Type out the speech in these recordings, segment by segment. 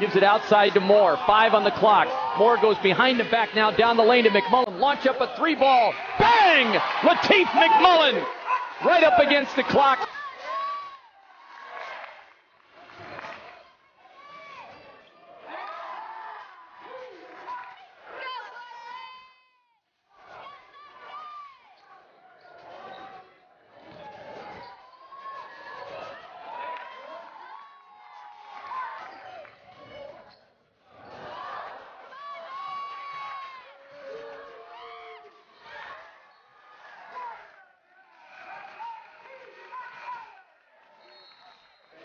Gives it outside to Moore. Five on the clock. Moore goes behind the back now down the lane to McMullan. Launch up a three ball. Bang! Lateef McMullan right up against the clock.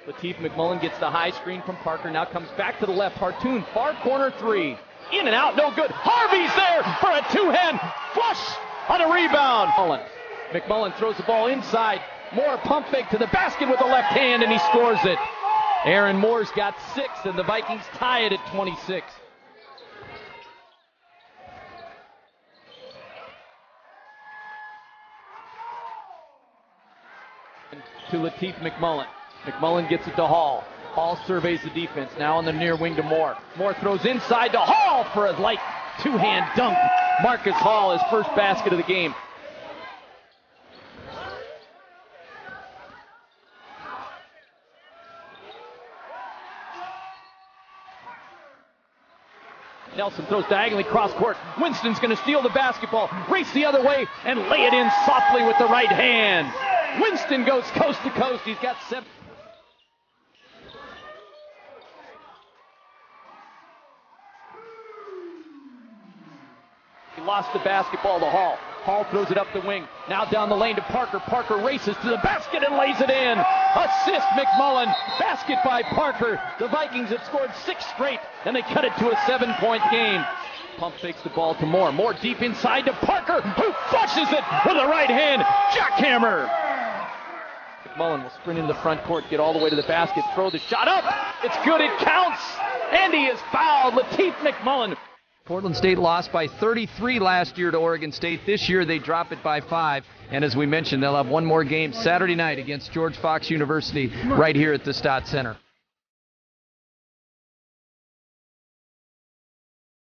Lateef McMullan gets the high screen from Parker. Now comes back to the left. Hartoon, far corner three. In and out, no good. Harvey's there for a two-hand flush on a rebound. McMullan. McMullan throws the ball inside. Moore pump fake to the basket with the left hand, and he scores it. Aaron Moore's got six, and the Vikings tie it at 26. To Lateef McMullan. McMullan gets it to Hall. Hall surveys the defense. Now on the near wing to Moore. Moore throws inside to Hall for a light two-hand dunk. Marcus Hall, his first basket of the game. Nelson throws diagonally cross court. Winston's going to steal the basketball, race the other way, and lay it in softly with the right hand. Winston goes coast to coast. He's got seven. Lost the basketball to Hall. Hall throws it up the wing. Now down the lane to Parker. Parker races to the basket and lays it in. Assist McMullan. Basket by Parker. The Vikings have scored six straight and they cut it to a seven point game. Pump fakes the ball to Moore. Moore deep inside to Parker, who flushes it with a right hand. Jackhammer. McMullan will sprint into the front court, get all the way to the basket, throw the shot up. It's good. It counts. And he is fouled. Lateef McMullan. Portland State lost by 33 last year to Oregon State. This year they drop it by five. And as we mentioned, they'll have one more game Saturday night against George Fox University right here at the Stott Center.